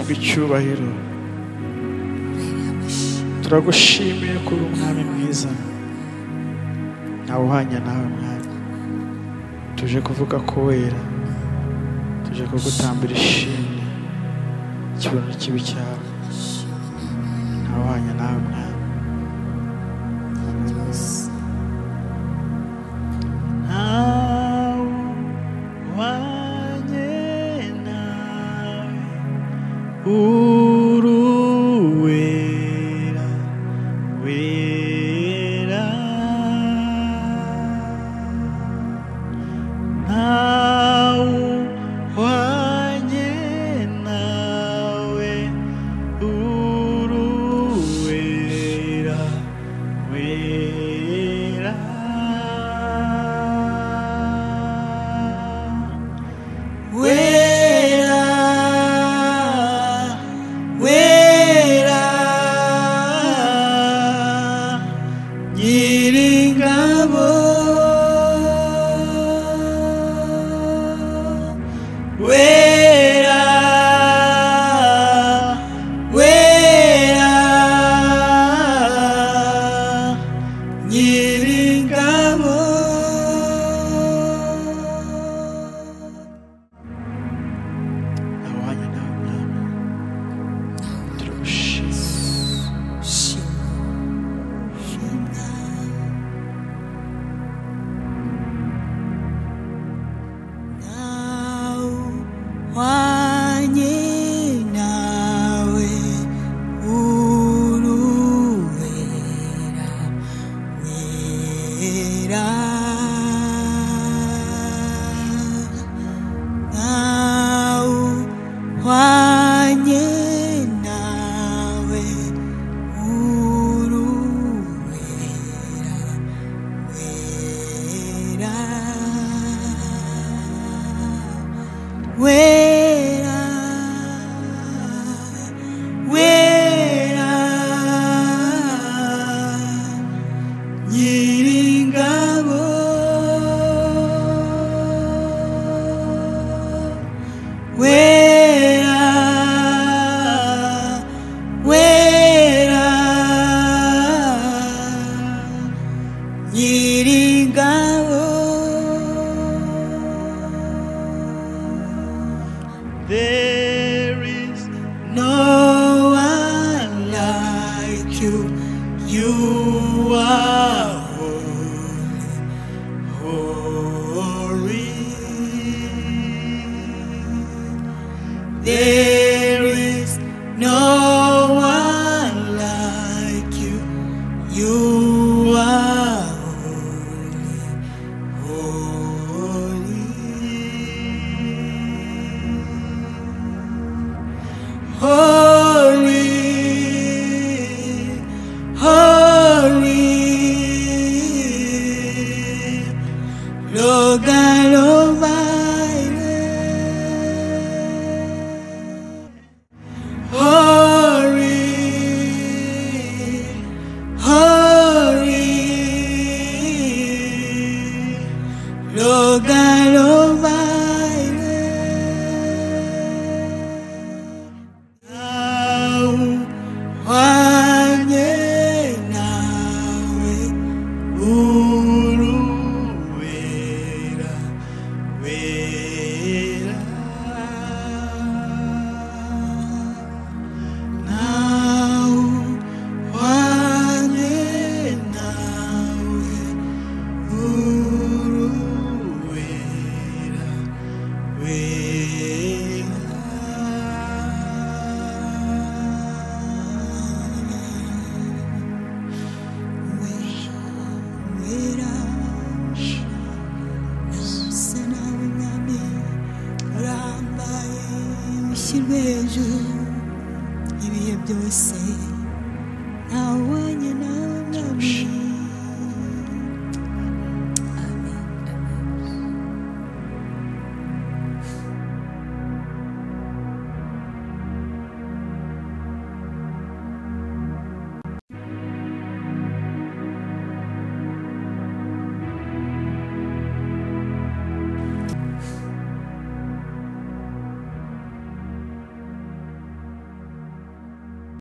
icyubahiro. Turagushimiye ko uri umwami mwiza. Ntawe uhanya nawe mwami. Tuje kuvuga ko wera. Tuje kugutambira ishimwe. Ikibono kibi cyawe ntawe uhanya nawe mwami. Uruwera wera wera nyiringabo There is no there is no one like you. You are holy. Holy holy Lord God Almighty You say. Now